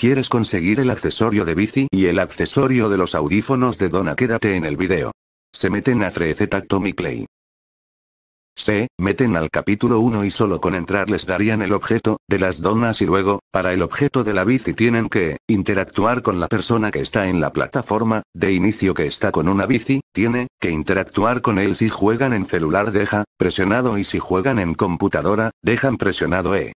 ¿Quieres conseguir el accesorio de bici y el accesorio de los audífonos de Donna? Quédate en el video. Se meten a 13 Atomic Play. Se, meten al capítulo 1 y solo con entrar les darían el objeto, de las donas y luego, para el objeto de la bici tienen que, interactuar con la persona que está en la plataforma, de inicio que está con una bici, tiene, que interactuar con él si juegan en celular deja, presionado y si juegan en computadora, dejan presionado E.